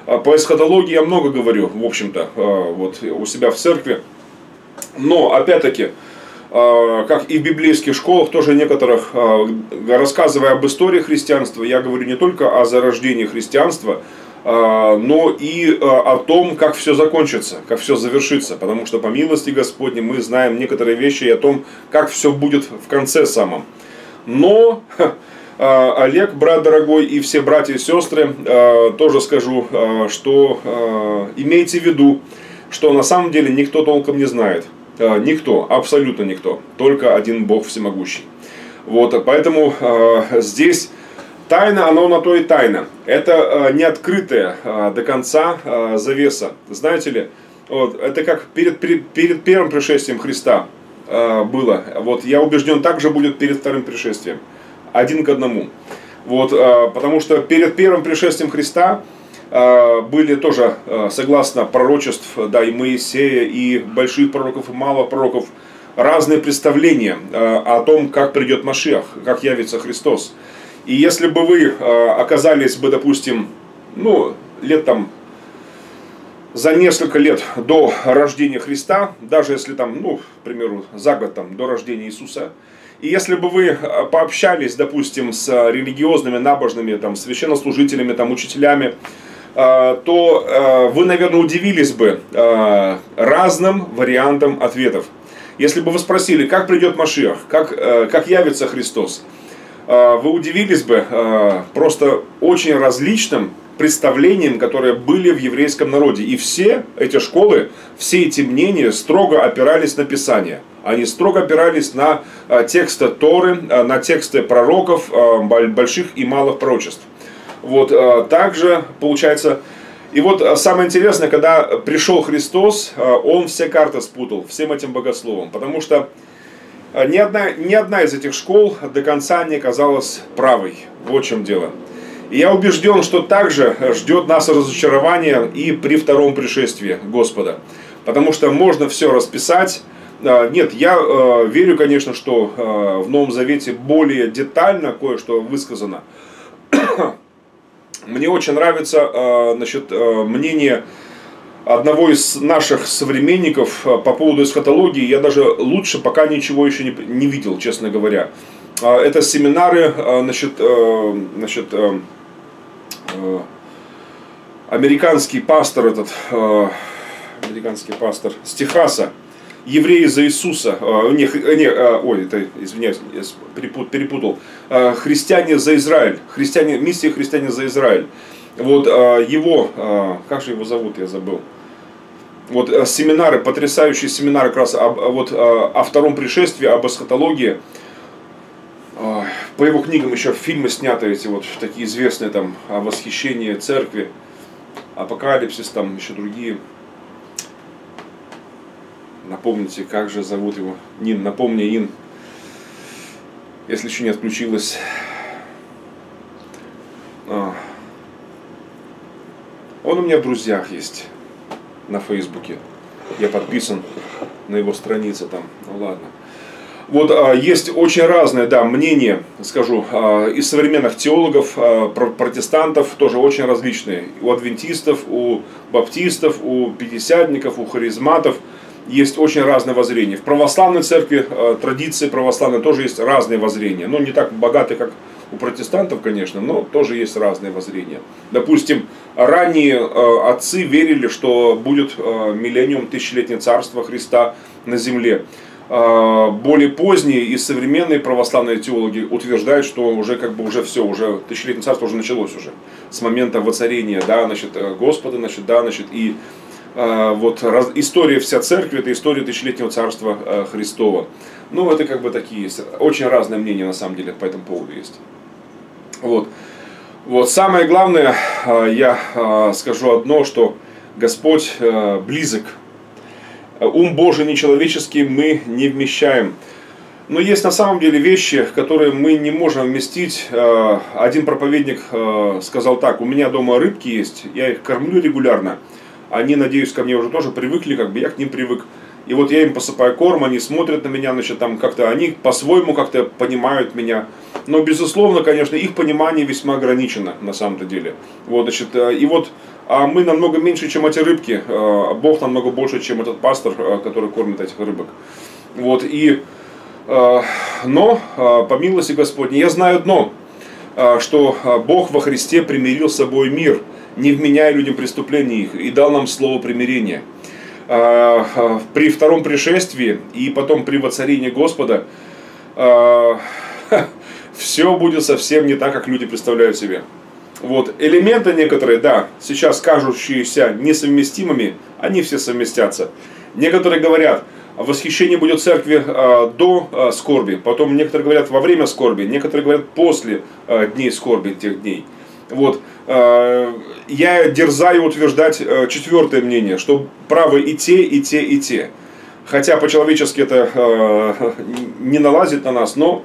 По эсхатологии я много говорю, в общем-то, вот у себя в церкви. Но, опять-таки, как и в библейских школах, тоже некоторых, рассказывая об истории христианства, я говорю не только о зарождении христианства, но и о том, как все закончится, как все завершится. Потому что по милости Господней мы знаем некоторые вещи и о том, как все будет в конце самом. Но Олег, брат дорогой, и все братья и сестры, тоже скажу, что имейте в виду, что на самом деле никто толком не знает – никто, абсолютно никто, только один Бог всемогущий. Вот, поэтому здесь тайна, оно на то и тайна. Это э, не открытая э, до конца э, завеса. Знаете ли, вот, это как перед, перед, перед первым пришествием Христа э, было. Вот, я убежден, так же будет перед вторым пришествием. Один к одному. Вот, э, потому что перед первым пришествием Христа а, были тоже, а, согласно пророчеств, да, и Моисея, и больших пророков, и малых пророков, разные представления а, о том, как придет Машиах, как явится Христос. И если бы вы оказались бы, допустим, ну, лет там за несколько лет до рождения Христа, даже если там, ну, к примеру, за год там, до рождения Иисуса, и если бы вы пообщались, допустим, с религиозными, набожными, там, священнослужителями, там, учителями, а, то вы, наверное, удивились бы разным вариантам ответов. Если бы вы спросили, как придет Машиах, как, как явится Христос, вы удивились бы просто очень различным представлениям, которые были в еврейском народе. И все эти школы, все эти мнения строго опирались на Писание. Они строго опирались на тексты Торы, на тексты пророков, больших и малых пророчеств. Вот, также получается, и вот самое интересное, когда пришел Христос, он все карты спутал всем этим богословом, потому что ни одна, ни одна из этих школ до конца не оказалась правой. Вот в чем дело. И я убежден, что также ждет нас разочарование и при втором пришествии Господа. Потому что можно все расписать. Нет, я верю, конечно, что в Новом Завете более детально кое-что высказано. Мне очень нравится э, значит, э, мнение одного из наших современников э, по поводу эсхатологии. Я даже лучше пока ничего еще не, не видел, честно говоря. Это семинары, значит, значит, американский пастор этот, американский пастор с Техаса, евреи за Иисуса, э, не, не э, ой, это, извиняюсь, перепутал, э, христиане за Израиль, христиане, миссия христиане за Израиль. Вот его, как же его зовут, я забыл. Вот семинары, потрясающие семинары как раз об, вот, о втором пришествии, об эсхатологии. По его книгам еще фильмы сняты эти вот такие известные там о восхищении церкви, апокалипсис, там еще другие. Напомните, как же зовут его? Нин, напомни, Нин. Если еще не отключилась. А. Он у меня в друзьях есть на Фейсбуке. Я подписан на его странице там. Ну ладно. Вот а, есть очень разное, да, мнение, скажу, а, из современных теологов, а, протестантов тоже очень различные. У адвентистов, у баптистов, у пятидесятников, у харизматов – есть очень разные воззрения. В православной церкви, традиции православной тоже есть разные воззрения. Ну, не так богатые, как у протестантов, конечно, но тоже есть разные воззрения. Допустим, ранние э, отцы верили, что будет э, миллениум, тысячелетнее царство Христа на земле. Более поздние и современные православные теологи утверждают, что уже как бы уже все, уже тысячелетнее царство уже началось уже с момента воцарения, да, значит, Господа, значит, да, значит, и вот история вся церкви, это история тысячелетнего царства а, Христова. Ну, это как бы такие. Очень разные мнения на самом деле по этому поводу есть. Вот. Вот самое главное, а, я скажу одно, что Господь близок. Ум Божий нечеловеческий мы не вмещаем. Но есть на самом деле вещи, которые мы не можем вместить. Один проповедник сказал так, у меня дома рыбки есть, я их кормлю регулярно они, надеюсь, ко мне уже тоже привыкли, как бы я к ним привык. И вот я им посыпаю корм, они смотрят на меня, значит, там как-то они по-своему как-то понимают меня. Но, безусловно, конечно, их понимание весьма ограничено на самом-то деле. Вот, значит, э, и вот а мы намного меньше, чем эти рыбки. Э, Бог намного больше, чем этот пастор, э, который кормит этих рыбок. Вот, и Но, по милости Господней, я знаю одно, что Бог во Христе примирил с собой мир, не вменяя людям преступлений их, и дал нам слово примирения. При втором пришествии и потом при воцарении Господа все будет совсем не так, как люди представляют себе. Вот, элементы некоторые, да, сейчас кажущиеся несовместимыми, они все совместятся. Некоторые говорят, восхищение будет церкви э, до э, скорби, потом некоторые говорят во время скорби, некоторые говорят после э, дней скорби, тех дней. Вот, я дерзаю утверждать э, четвертое мнение, что правы и те, и те, и те. Хотя по-человечески это э, не налазит на нас, но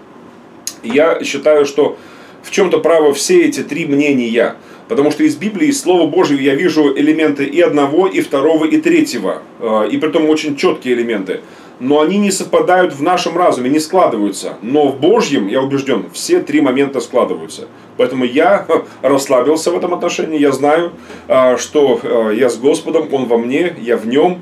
я считаю, что в чем-то правы все эти три мнения. Потому что из Библии, из Слова Божьего я вижу элементы и одного, и второго, и третьего. И при том очень четкие элементы. Но они не совпадают в нашем разуме, не складываются. Но в Божьем, я убежден, все три момента складываются. Поэтому я расслабился в этом отношении. Я знаю, а, что а, я с Господом, Он во мне, я в Нем.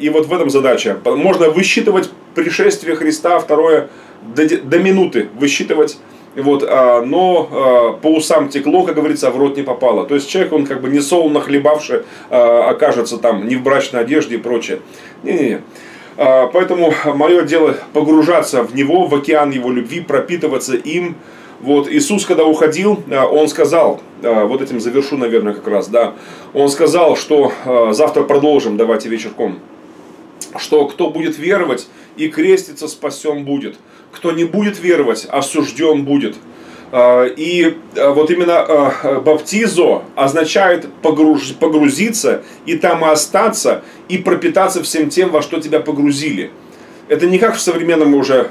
И вот в этом задача. Можно высчитывать пришествие Христа, второе, до, до минуты высчитывать вот, а, но а, по усам текло, как говорится, а в рот не попало. То есть человек, он как бы не солоно хлебавший, а, окажется там не в брачной одежде и прочее. Не-не-не. А, поэтому мое дело погружаться в него, в океан его любви, пропитываться им. Вот Иисус, когда уходил, а, он сказал, а, вот этим завершу, наверное, как раз, да, он сказал, что завтра продолжим, давайте вечерком, что кто будет веровать и креститься, спасен будет кто не будет веровать, осужден будет. А, и а, вот именно а, баптизо означает погрузиться и там и остаться, и пропитаться всем тем, во что тебя погрузили. Это не как в современном уже,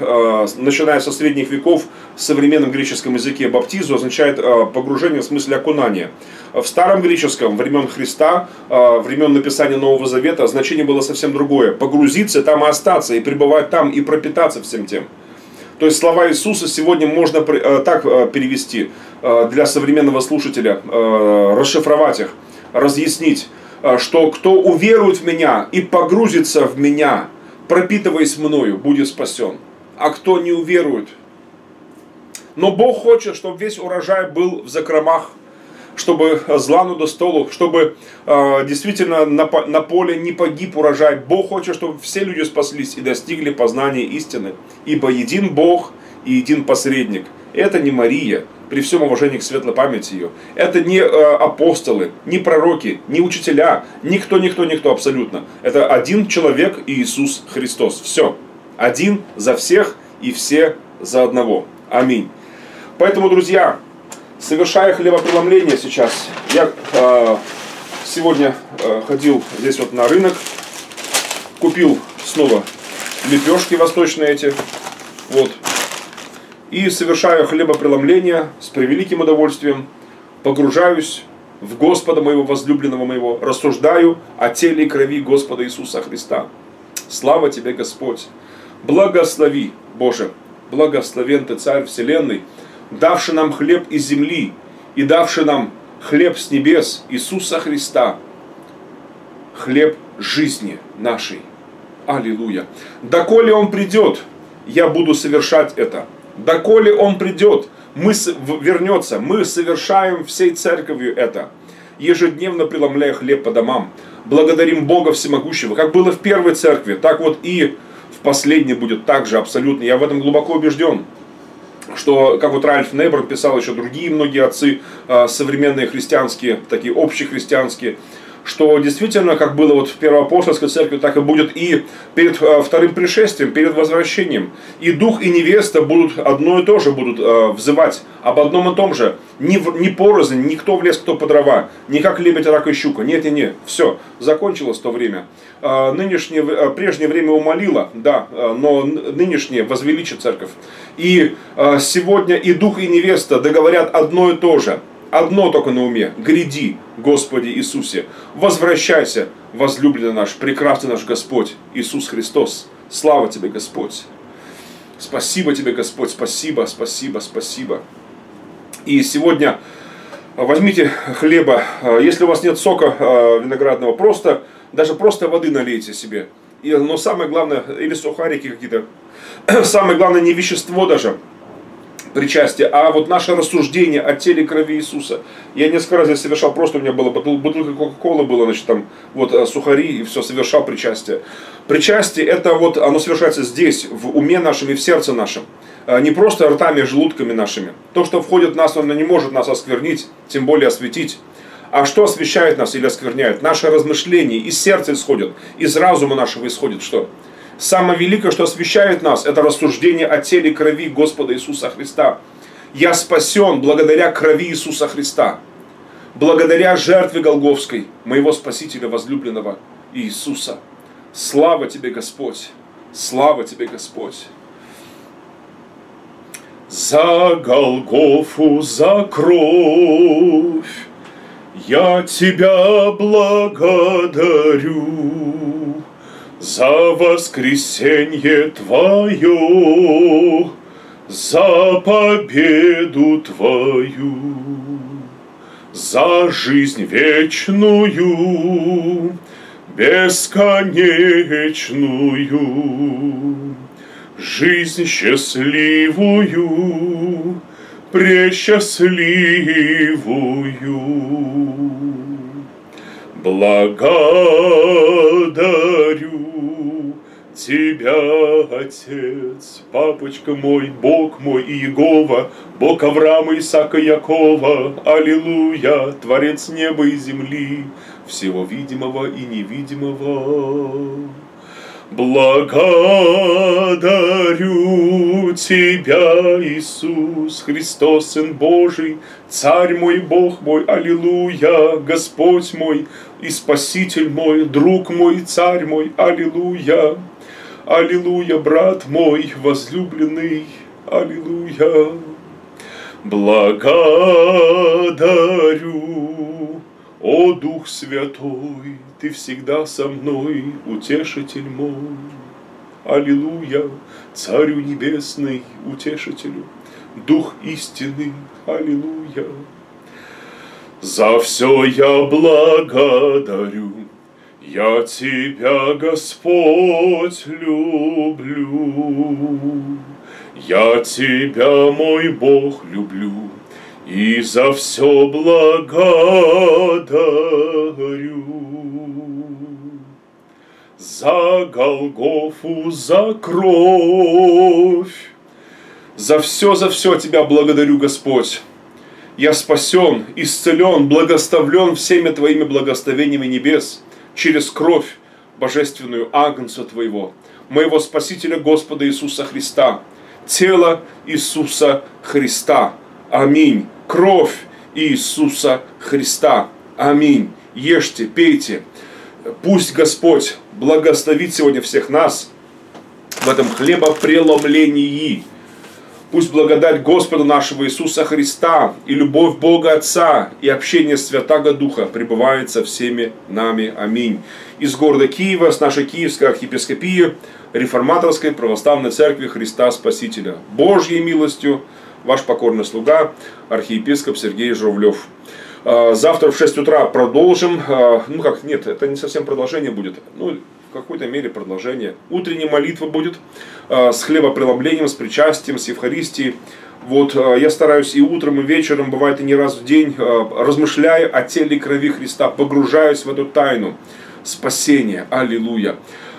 начиная со средних веков, в современном греческом языке баптизу означает погружение в смысле окунания. В старом греческом, времен Христа, времен написания Нового Завета, значение было совсем другое. Погрузиться, там и остаться, и пребывать там, и пропитаться всем тем. То есть слова Иисуса сегодня можно э, так э, перевести э, для современного слушателя, расшифровать их, разъяснить, что кто уверует в меня и погрузится в меня, пропитываясь мною, будет спасен. А кто не уверует. Но Бог хочет, чтобы весь урожай был в закромах чтобы злану до столу, чтобы э, действительно на, на поле не погиб урожай. Бог хочет, чтобы все люди спаслись и достигли познания истины. Ибо един Бог и един посредник. Это не Мария, при всем уважении к светлой памяти ее. Это не э, апостолы, не пророки, не учителя, никто, никто, никто абсолютно. Это один человек Иисус Христос. Все. Один за всех и все за одного. Аминь. Поэтому, друзья, совершая хлебопреломление сейчас, я э, сегодня э, ходил здесь вот на рынок, купил снова лепешки восточные эти, вот, и совершаю хлебопреломление с превеликим удовольствием, погружаюсь в Господа моего возлюбленного моего, рассуждаю о теле и крови Господа Иисуса Христа. Слава тебе, Господь! Благослови, Боже! Благословен Ты, Царь Вселенной, давший нам хлеб из земли и давший нам хлеб с небес Иисуса Христа, хлеб жизни нашей. Аллилуйя. Доколе Он придет, я буду совершать это. Доколе Он придет, мы вернется, мы совершаем всей церковью это. Ежедневно преломляя хлеб по домам. Благодарим Бога Всемогущего. Как было в первой церкви, так вот и в последней будет так же абсолютно. Я в этом глубоко убежден что, как вот Ральф Небер писал еще другие многие отцы, а, современные христианские, такие общехристианские, что действительно, как было вот в Первоапостольской церкви, так и будет и перед а, вторым пришествием, перед возвращением. И дух, и невеста будут одно и то же будут э, взывать об одном и том же. Не, не порознь, никто в лес, кто по дрова, не как лебедь, рак и щука. Нет, нет, нет, все, закончилось то время. Э, нынешнее, э, прежнее время умолило, да, э, но нынешнее возвеличит церковь. И э, сегодня и дух, и невеста договорят одно и то же. Одно только на уме. Гряди, Господи Иисусе. Возвращайся, возлюбленный наш, прекрасный наш Господь Иисус Христос. Слава Тебе, Господь. Спасибо Тебе, Господь. Спасибо, спасибо, спасибо. И сегодня возьмите хлеба. Если у вас нет сока э, виноградного, просто, даже просто воды налейте себе. Но самое главное, или сухарики какие-то, самое главное не вещество даже, причастие, а вот наше рассуждение о теле крови Иисуса. Я несколько раз здесь совершал, просто у меня была бутылка Кока-Колы, было, значит, там, вот, э, сухари, и все, совершал причастие. Причастие, это вот, оно совершается здесь, в уме нашем и в сердце нашем. Э, не просто ртами, а желудками нашими. То, что входит в нас, оно не может нас осквернить, тем более осветить. А что освещает нас или оскверняет? Наше размышление из сердца исходит, из разума нашего исходит что? Самое великое, что освещает нас, это рассуждение о теле крови Господа Иисуса Христа. Я спасен благодаря крови Иисуса Христа. Благодаря жертве Голговской, моего Спасителя возлюбленного Иисуса. Слава тебе, Господь! Слава тебе, Господь! За Голгофу, за кровь я тебя благодарю за воскресенье Твое, за победу Твою, за жизнь вечную, бесконечную, жизнь счастливую, пресчастливую. Благодарю Тебя, Отец, Папочка мой, Бог мой и Иегова, Бог Авраама, Исаака, Якова, Аллилуйя, Творец неба и земли, всего видимого и невидимого. Благодарю Тебя, Иисус Христос, Сын Божий, Царь мой, Бог мой, Аллилуйя, Господь мой и Спаситель мой, друг мой, Царь мой, Аллилуйя, Аллилуйя, брат мой, возлюбленный, Аллилуйя. Благодарю, о Дух Святой, Ты всегда со мной, утешитель мой. Аллилуйя, Царю Небесный, утешителю, Дух истины, Аллилуйя. За все я благодарю, я Тебя, Господь, люблю. Я Тебя, мой Бог, люблю, и за все благодарю. За Голгофу, за кровь. За все, за все Тебя благодарю, Господь. Я спасен, исцелен, благословлен всеми Твоими благословениями небес через кровь божественную Агнца Твоего, моего Спасителя Господа Иисуса Христа, тело Иисуса Христа. Аминь. Кровь Иисуса Христа. Аминь. Ешьте, пейте. Пусть Господь благословит сегодня всех нас в этом хлебопреломлении. Пусть благодать Господа нашего Иисуса Христа и любовь Бога Отца и общение Святаго Духа пребывает со всеми нами. Аминь. Из города Киева, с нашей Киевской архиепископии, Реформаторской Православной Церкви Христа Спасителя. Божьей милостью, ваш покорный слуга, архиепископ Сергей Журавлев. А, завтра в 6 утра продолжим. А, ну как, нет, это не совсем продолжение будет. Ну, какой-то мере продолжение. Утренняя молитва будет а, с хлебопреломлением, с причастием, с Евхаристией. Вот, я стараюсь и утром, и вечером, бывает и не раз в день, размышляя о теле и крови Христа, погружаюсь в эту тайну спасения. Аллилуйя.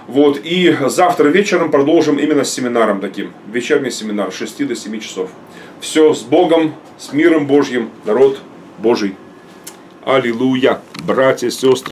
Вот, и завтра вечером продолжим именно с семинаром таким. Вечерний семинар с 6 до 7 часов. Все с Богом, с миром Божьим, народ Божий. Аллилуйя, братья, сестры.